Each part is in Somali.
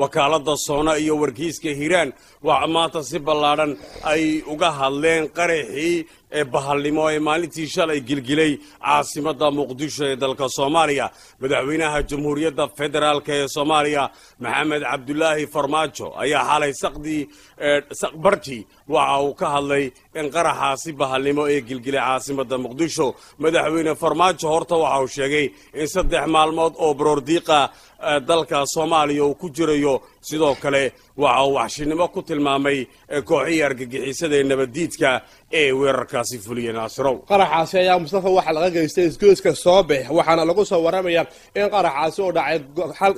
wakaalada soona iyo warkiiska hiiraan. Waxa maanta si ballaadhan ay uga hadleen qaraxii ee bahalnimo ee maalintii shalay gilgilay caasimadda muqdisho ee dalka soomaaliya madaxweynaha jamhuuriyadda federaalk ee soomaaliya maxamed cabdulaahi farmaajo ayaa xalay saqdii saqbartii waxa uu ka hadlay in qaraxaasi bahalnimo ee gilgilay caasimadda muqdisho. Madaxweyne farmaajo horta waxa uu sheegay in saddex maalmood oo baroordiiqa dalka soomaaliya uu ku jirayo sidoo kale waxa uu waxshinimo ku tilmaamay kooxihii argagixisada ee nabaddiidka ee weerarkaasi fuliyey naasirow qaraxaasi ayaa mustafa waxaa laga geystay isgoyska soobex waxaana lagu soo waramaya in qaraxaasi uu dhacay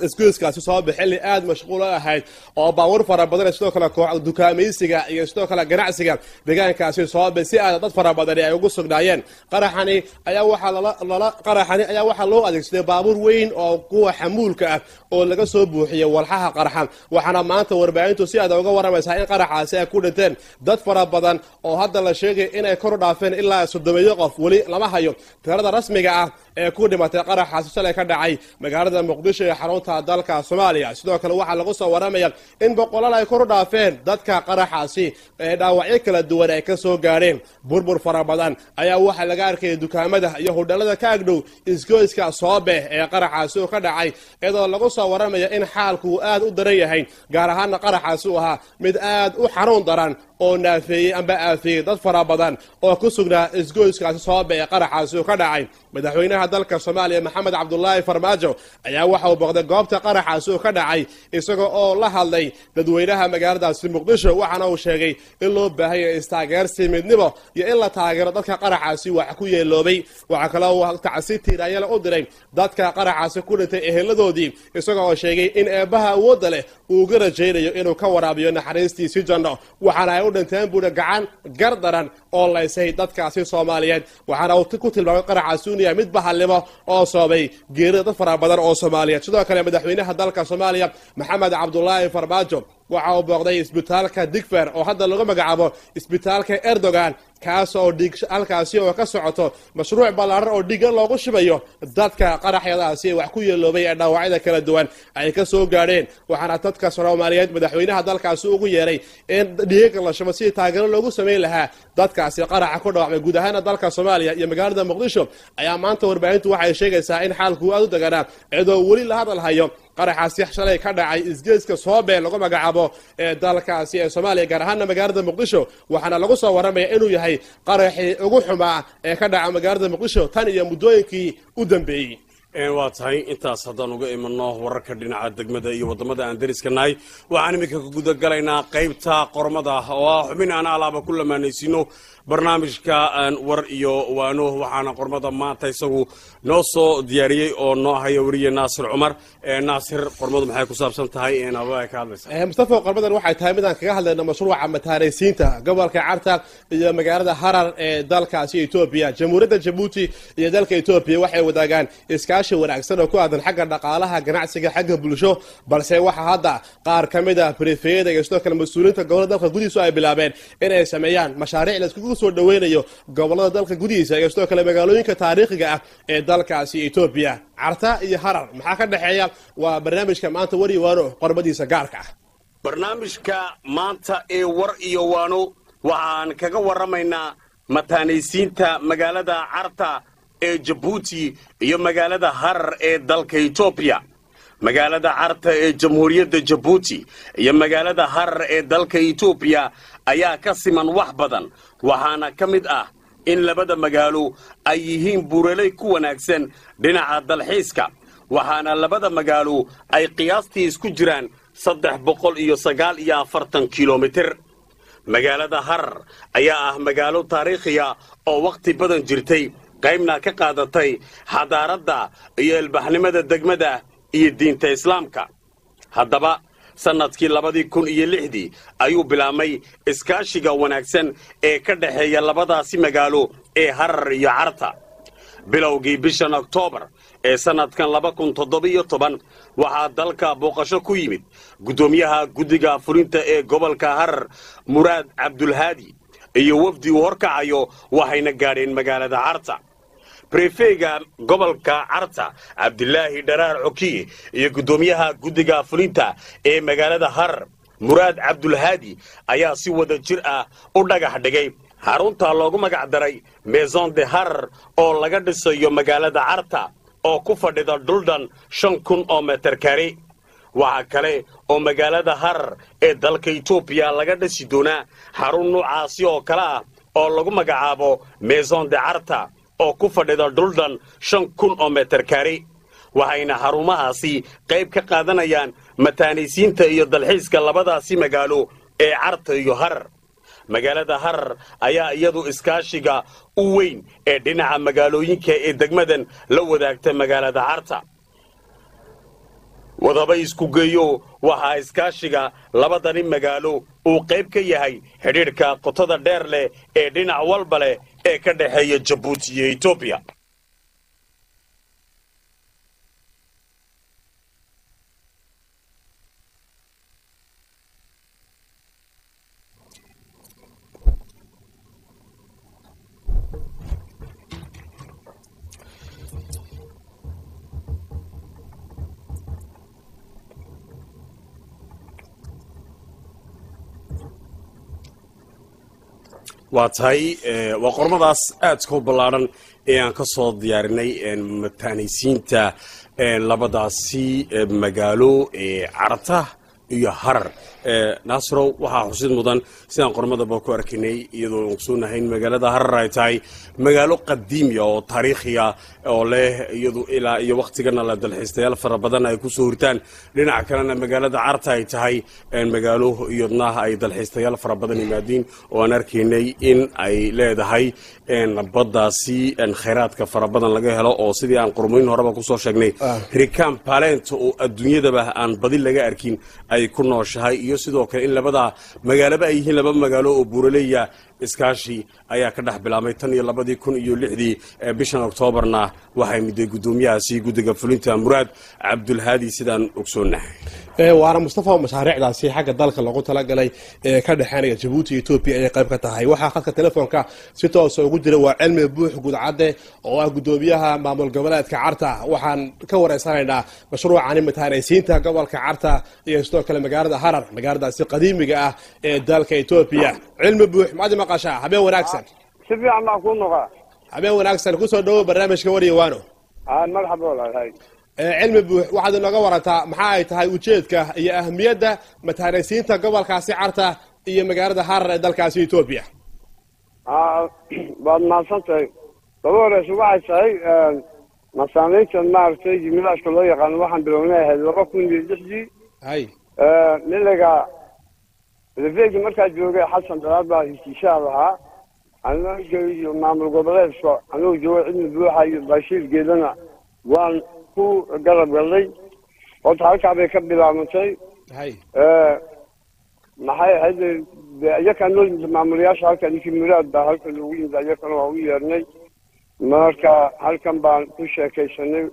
isgoyskaasi soobex xilli aad mashquulo ahayd oo baabuur fara badan sidoo kale dukaamaysiga iyo sidoo kale ganacsiga deegaankaasi soobex si aad dad fara badani ay ugu sugnaayeen. Qaraxani ayaa waxaa lala qaraxani ayaa waxaa loo adeegsaday baabuur weyn oo kuwa xamuulka ah oo laga soo buuxiyey walxaha qaraxan waxaana maanta warbaahintu si aad uga waramaysaa in qaraxaasi ay ku dhinteen. Dad fara badan oo hadda la sheegay inay kor dhaafeen ilaa soddomeeyo qof weli lama hayo. Tirada rasmiga ah ee ku dhimatay qaraxaasi shalay ka dhacay magaalada muqdisho ee xarunta dalka soomaaliya. Sidoo kale waxaa lagu soo waramaya in boqolaal ay kor dhaafeen dadka qaraxaasi ee dhaawacyo kala duwan ay ka soo gaadheen burbur fara badan ayaa waxaa laga arkayay dukaamada iyo hudhalada ka agdhow isgoyska soobeh ee qaraxaasi uu ka dhacay iyadoo lagu soo waramaya in xaalku uu aad u daran yahay gaar ahaana qaraxaasi uu ahaa mid aad u xanuun daran oo naafeeyey amba aafeeyey dad fara badan oo ku sugnaa isgoyskaasi soobe ee qaraxaasi uu ka dhacay. Madaxweynaha dalka soomaaliya maxamed cabdulaahi farmaajo ayaa waxa uu booqday goobta qaraxaasi uu ka dhacay isaga oo la hadlay dadweynaha magaaladaasi muqdisho waxaana uu sheegay in loo baahanya istaageersi midnimo iyo in la taageero dadka qaraxaasi wax ku yeeloobay. Waxaa kaloo tacsi tiiraayale u diray dadka qaraxaasi ku dhintay eheladoodii isaga oo sheegay in eebbaha awoodda leh uu uga rajaynayo inuu ka waraabiyo naxariistiisi janno. Waxaana u dhinteen buudha gacan gar daran oo laysay dadkaasi soomaaliyeed. Waxaana uu ku tilmaamay qaraxaasi uu yahay mid bahalnimo oo soobay geerida dad fara badan oo soomaaliyeed. Sidoo kale madaxweynaha dalka soomaaliya maxamed cabdulaahi farmaajo waxa uu booqday isbitaalka digfer oo hadda lagu magacaabo isbitaalka erdogan kaas oo dhiig halkaasi oo ka socoto mashruuc ballaaran oo dhiiga loogu shibayo dadka qaraxyadaasi wax ku yeeloobay ee dhaawacyada kala duwan ay ka soo gaadheen. Waxaana dadka soomaaliyeed madaxweynaha dalkaasi ugu yeeray in dhiiga la shubo sidii taageero loogu samayn lahaa. Dadkaasi qaraxa ku dhaawacmay guud ahaana dalka soomaaliya iyo magaalada muqdisho ayaa maanta warbaahintu waxay sheegaysaa in xaalku aad u deganaa iyadoo weli la hadal hayo qaraxaasi shalay ka dhacay isgeeska soobe lagu magacaabo ee dalkaasi ee soomaaliya gaar ahaana magaalada muqdisho. Waxaana lagu soo waramaya inuu yahay qaraxii ugu xumaa ee ka dhaca magaalada muqdisho tan iyo muddooyinkii u dambeeyey waa tahay intaas haddaan uga imanno wararka dhinaca degmada iyo waddamada aan dariska nahay waxaan iminka ka guda galaynaa qaybta qormada oo ah xubin aan alaaba ku lamaanaysiino barnaamijka war iyo waano. Waxaana qormada maanta isagu noo soo diyaariyey oo noo haya weriye naasir cumar. Naasir qormadu maxay ku saabsan tahay? Ka hadlaysaa. Mustafa qormadan waxay tahay midaan kaga hadlayno mashruuca mataanaysiinta gobolka carta iyo magaalada harar ee dalkaasi etoobiya jamhuuriyadda jabuuti iyo dalka etoobiya waxay wadaagaan iskaashi wanaagsan oo ku aadan xagga dhaqaalaha ganacsiga xagga bulsho balse waxaa hadda qaar ka mid ah brifeyada iyo sidoo kale mas'uuliyiinta gobollada dalka gudihiisu ay bilaabeen inay sameeyaan mashaariic laiskugu soo dhaweynayo gobollada dalka gudihiisa iyo sidoo kale magaalooyinka taariikhiga ah ee dalkaasi etoobiya carta iyo harar maxaa ka dhexeeya waa barnaamijka maanta wari waano qormadiisa gaarka ah. Barnaamijka maanta ee war iyo waano waxaan kaga warramaynaa mataanaysiinta magaalada carta ee jabuuti iyo magaalada harar ee dalka etoobiya magaalada carta ee jamhuuriyadda jabuuti iyo magaalada harar ee dalka etoobiya ayaa ka siman wax badan waxaana ka mid ah in labada magaalo ay yihiin buuraley ku wanaagsan dhinaca dalxiiska waxaana labada magaalo ay qiyaastii isku jiraan saddex boqol iyo sagaal iyo afartan kilomitir. Magaalada harar ayaa ah magaalo taariikhiya oo wakhti badan jirtay qaybna ka qaadatay xadaaradda iyo ilbaxnimada degmada iyo diinta islaamka. Haddaba sannadkii labadii kun iyo lixdii ayuu bilaabmay iskaashiga wanaagsan ee ka dhexeeya labadaasi magaalo ee harar iyo carta bilowgii bishan oktoobar ee sannadkan laba kun toddobiyo toban waxaa dalka booqasho ku yimid guddoomiyaha guddiga fulinta ee gobolka harar muraad cabdulhaadi iyo wafdi uu horkacayo waxayna gaadheen magaalada carta brefeyga gobolka carta cabdilaahi dharaar cokiye iyo guddoomiyaha guddiga fulinta ee magaalada harar muraad cabdulhaadi ayaa si wada jir ah u dhagax dhigay. Xarunta loogu magac daray maison de harar oo laga dhisayo magaalada carta oo ku fadhida dhuldhan shan kun oo meter kari waxaa kale oo magaalada harar ee dalka etoobiya laga dhisi doonaa xarun nuucaasi oo kale ah oo lagu magacaabo maison de carta oo ku fadhida dhuldhan shan kun oo meter kari. Waxayna xarumahaasi qayb ka qaadanayaan mataanaysiinta iyo dalxiiska labadaasi magaalo ee carta iyo harar magaalada harar ayaa iyadu iskaashiga u weyn ee dhinaca magaalooyinka ee degmadan la wadaagta magaalada carta wadaba isku geeyo waxaa iskaashiga labadani magaalo uu qayb ka yahay xidhiidhka qotada dheer leh ee dhinac walba leh ee ka dhexeeya jabuuti iyo etoobiya waa tahay waa qormadaas aadka u ballaadhan ee aan ka soo diyaarinay mataanaysiinta labadaasi magaalo ee carta iyo harar. Naasrow waxaa xusid mudan sidaan qormadaba ku arkaynay iyadoo ogsoonahay in magaalada harar ay tahay magaalo qadiimiya oo taariikhiya oo leh iyadu ilaa iyo wakhtigana la dalxiistayaal fara badan ay ku soo hurtaan. Dhinaca kalena magaalada carta ay tahay magaalo iyadna ay dalxiistayaal fara badan yimaadiin oo aan arkaynay in ay leedahay baddaasi khayraadka fara badan laga helo oo sidii aan qormooyin horeba ku soo sheegnay. Rikan palent oo adduunyadaba aan badi laga arkin ay ku nooshahay iyo sidoo kale in labada magaaloba ay yihiin laba magaalo oo buuraleeya iskaashi ayaa ka dhex bilaabmay tan iyo labadii kun iyo lixdii bishan oktoobarna. Waxay miday guddoomiyahaasi guddiga fulinta muraad cabdulhaadi sidaan ogsoonahay waana mustafa mashaariicdaasi xagga dalka loogu talagalay ee ka dhexeynaya jabuuti iyo etoobiya ayay qayb ka tahay. Waxaa khadka telefoonka si toosa ugu jira waa cilmi buux gudcadde oo ah guddoomiyaha maamul goboleedka carta waxaan ka wareysanaynaa mashruucani mataanaysiinta gobolka carta iyo sidoo kale magaalada harar magaaladaasi qadiimiga ah ee dalka etoobiya cilmi buux maqashaa habeen wanaagsan. Si fiican baan kuu noqaa. Habeen wanaagsan ku soo dhawo barnaamijka waryawaano marxaba walaalahay cilmi buux waxaad inooga warantaa maxaa ay tahay ujeedka iyo ahamiyadda mataanaysiinta gobolkaasi carta iyo magaalada harar ee dalkaasi etoobiya waad mahadsan tahay laba horeyse waxay tahay masaamiintan maaragtay jimilaashka loo yaqaano waxaan bilownay ahayd laba kun iyo lixdii hay. Miliga rafeegi markaa joogay xasan dalaad baa heshiishaha lahaa iyo maamul goboleedka anigoo jooga cilmi buuxa iyo baashiir geedana waan ku garab galnay horta halkaa bay ka bilaabantay maxay ahayd iyakaa noo yimid maamulayaasha halkan ninkii muraad baa halkan loogu yimid iyakana waa u yeernay. Marka halkan baan ku sheekaysanay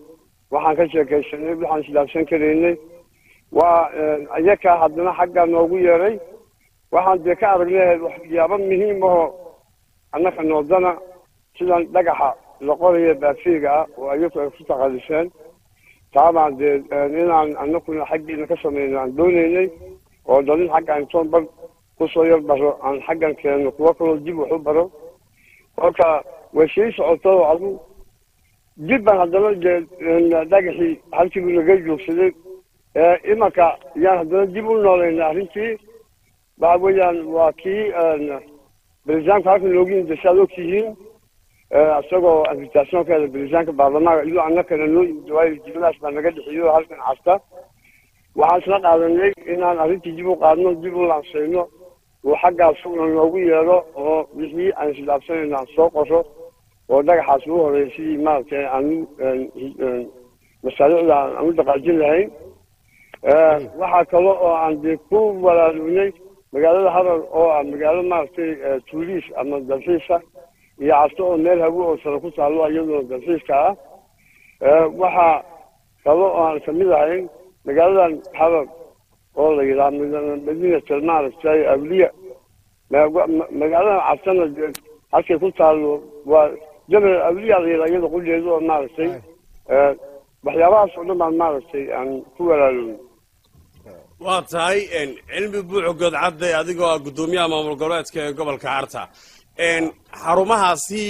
waxaan ka sheekaysanay waxaan isdhaafsan karaynay waa iyakaa haddana xaggaa noogu yeeray waxaan dee ka aragnay waxyaabo muhiim ahoo annaka noodana sidan dhagaxa la qoraya baafiga ah oo ayaku ay ku taqaliseen taabaan dee inaan anakuna xaggiina ka samayno aan doonaynay oo dalin xagga intoon bar ku soo yar baro aan xaggan keeno kuwo kaloo dib wax baro. Kolka way sii socotay oo adu dib baan haddana dee dhagaxii halkiibu naga joogsaday. Imanka yaan haddana dib u noolayna arrintii waxa weeyaan waa kii barisaanku halkan loogu yimid saad ogtihiin isagoo invitationkeeda barisaanka baarlamaanka iyo annakana noo yimid waayo jimadaas baa naga dhixiyo halkan casta waxaan isla qaadanay inaan arrintii dib u qaadno dib u laansayno uu xaggaas una noogu yeelo oo wixii aan isdhaafsanayno aan soo qoro oo dhagaxaas ugu horreeya sidii maaragtay aanu masaariicda aan u dhaqaajin lahayn waxaa kale oo aan dee ku walaalugnay magaalada harar oo ah magaalo maaragtay tuuriis ama dalxiisa iyo casto oo meel hawo oo sare ku taallo iyadoo dalxiiska ah. Waxaa kale oo aan ka mid ahayn magaaladan harar oo la yidhaha madinatal maaragtay awliya. Magaaladan castana halkay ku taallo waa jabal awliyaa la yidhaa iyada qulleedu oo maaragtay waxyaabahaas oo dhan baan maaragtay aan ku walaaloon waa tahay cilmi buuxo godcadde adigoo ah guddoomiyaha maamul goboleedka ee gobolka carta xarumahaasi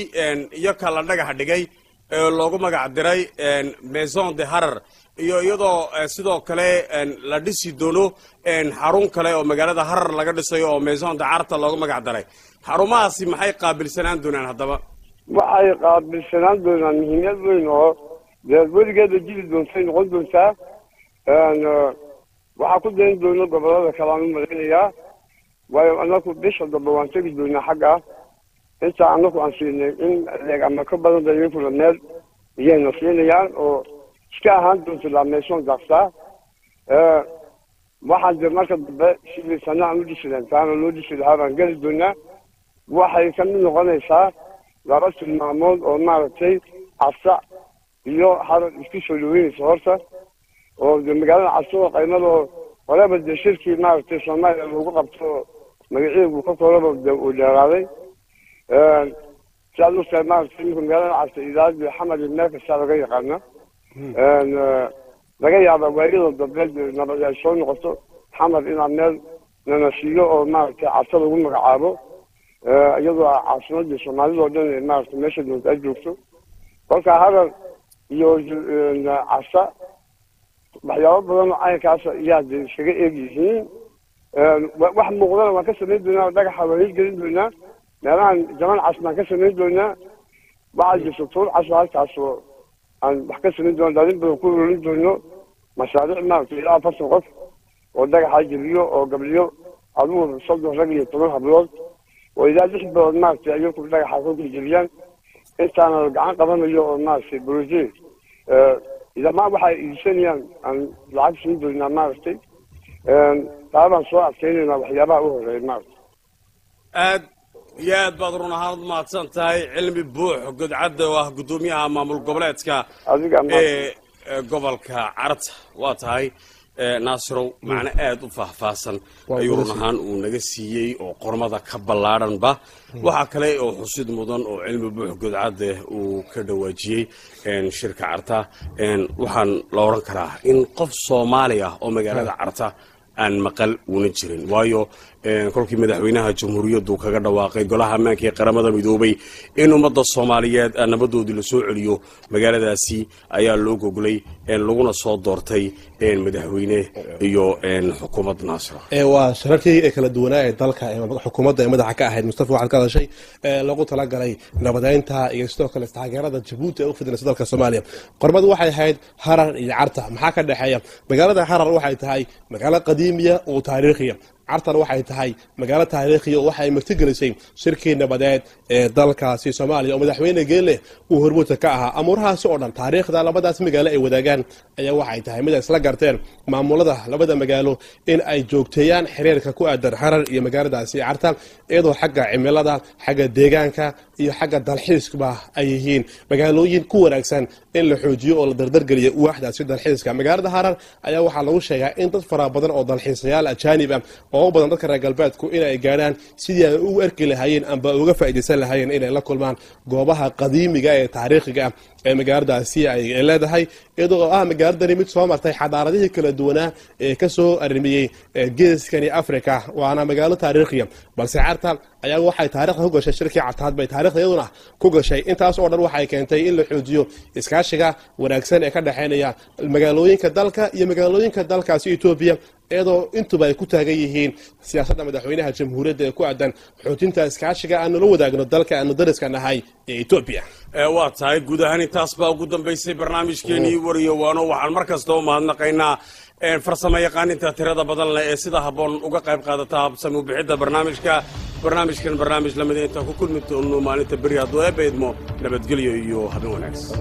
iyo ka la dhagax dhigay ee loogu magac diray maison de harar iyo iyadoo sidoo kale la dhisi doono xarun kale oo magaalada harar laga dhisayo oo maison de carta loogu magac daray xarumahaasi maxay qaabilsanaan doonaan haddaba? Waxay qaabilsanaan doonaan muhiimad weyn oo dee weligeeda jiri doontay noqon doontaa waxaa ku dayn doona gobollada kale aan u malaynayaa waayo anaku bisha dambe waan tegi doonaa xagga inta anaku aan siinay in leeg ama ka badan dayakula meel iyayna siinayaan oo iska ahaan doonta laameyson daaqsaa waxaan de marka dambe sidii sana aan u dhisi lahayn loo dhisi lahaa baan geli doonaa waxay ka mid noqonaysaa laba tilmaamood oo maaragtay casa iyo harar isku soo dhaweynaysa horta oo de magaalada casa oo qaymadoo horeba dee shirkii maaragtay soomaaliya lagu qabto magaceegu ka koraba de uu dheeraaday. Si aad ogtahay maaragtay iminka magaalada casa idaadii xamar iyo meel kastaa laga yaqaana laga yaaba waayada dambe nabad ay soo noqoto xamar inaa meel nanasiiyo oo maaragtay casa lagu magacaabo. Iyadoo caasimadii soomaalida oo dhan maaragtay meesha doonta ay joogto. Kolka harar iyo casa waxyaabo badan oo caynkaasa iyaa de iskaga eeg wax muuqdana waan ka samayn doonaa dhagaxa waan hirgelin doonaa meelahan jaman cas baan ka samayn doonaa waxaa jirta tuur caso halkaasoo aan wax ka samayn doona daalin badan ku ururin doono mashaariic maaragtay ilaa afartan qof oo dhagaxa jeliyo oo gabliyo adigu soddon rag iyo toban hablood oo ilaa lix bilood maaragtay ayaku dhagaxa ku gelgeliyaan intaana gacan qabanayo oo maaragtay broje idamaa waxay iibsanayaan aan lacag siin doonaa maaragtay. Taabaan soo adkeynaynaa waxyaabaha u horreeya maaragtay. Aad iyo aad baad run ahaan u mahadsan tahay cilmi buux godcadda oo ah guddoomiyaha maamul goboleedka ee gobolka carta waa tahay naasirow macno aada u faahfaahsan. Ayuu run ahaan uu naga siiyey oo qormada ka ballaadhanba waxaa kale oo xusid mudan oo cilmi buux godcadde uu ka dhawaajiyey shirka carta. Waxaan la odhan karaa in qof soomaali ah oo magaalada carta aan maqal una jirin. Waayo kolkii madaxweynaha jamhuuriyaddu kaga dhawaaqay golaha ammaanka ee qaramada midoobay in ummadda soomaaliyeed nabadoodii la soo celiyo. Magaaladaasi ayaa loo goglay laguna soo doortay madaxweyne iyo xukuumad naasira waa shirarkii ee kala duwanaa ee dalka xukuumadda ee madaxa ka ahayd mustafa waxaad ka hadashay lagu talagalay nabadeynta iyo sidoo kale taageerada jabuuti ee u fidinaysa dalka soomaaliya. Qormadu waxay ahayd harar iyo carta maxaa ka dhexeeya? Magaalada harar waxay tahay magaalo qadiimiya oo taariikhiya cartan waxay tahay magaalo taariikhiya oo waxay martigelisay shirkii nabadeed ee dalkaasi soomaaliya oo madaxweyne geelle uu hormuudka ka ahaa. Amuurahaasi oo dhan taariikhda labadaas magaalo ay wadaagaan ayaa waxay tahay mid ay isla garteen maamulada labada magaalo in ay joogteeyaan xiriirka ku aadan harar iyo magaaladaasi. Carta iyadoo xagga cimilada xagga deegaanka iyo xagga dalxiiskaba ay yihiin magaalooyin ku wanaagsan in la xoojiyo oo la dardargeliyo waaxdaasi dalxiiska. Magaalada harar ayaa waxaa lagu sheegaa in dad fara badan oo dalxiisayaal ajaanib ah oo u badan dadka reer galbeedku inay gaadhaan sidii ay u erki lahaayeen amba uga faa'iidaysan lahaayeen inay la kulmaan goobaha qadiimiga ee taariikhiga ah ee magaaladaasi ay leedahay iyadoo ah magaaladani mid soo martay xadaaradihii kala duwanaa ee ka soo arrimiyey geeskani africa waana magaalo taariikhiya balse carta ayaa waxay taarikhda ku gashay shirkii cartaad bay taarikhda iyaduna ku gashay. Intaas oo dhan waxay keentay in la xoojiyo iskaashiga wanaagsan ee ka dhexaynaya magaalooyinka dalka iyo magaalooyinka dalkaasi etoobiya iyadoo intuba ay ku taagan yihiin siyaasadda madaxweynaha jamhuuriyadda ee ku aadan xoojinta iskaashiga aanu la wadaagno dalka aanu dariska nahay ee etoobiya waa tahay guud ahaan intaas baa ugu dambaysay barnaamijkeenii wariyo waano waxaan mar kasta u mahadnaqaynaa farsamo yaqaaninta tirada badan leh ee sida habboon uga qayb qaadata habsami ubixidda barnaamijka. Barnaamijkan barnaamij lamida intaan ku kulmi doono maalinta beri hadduu eebba idmo nabadgelyo iyo habeen wanaagsan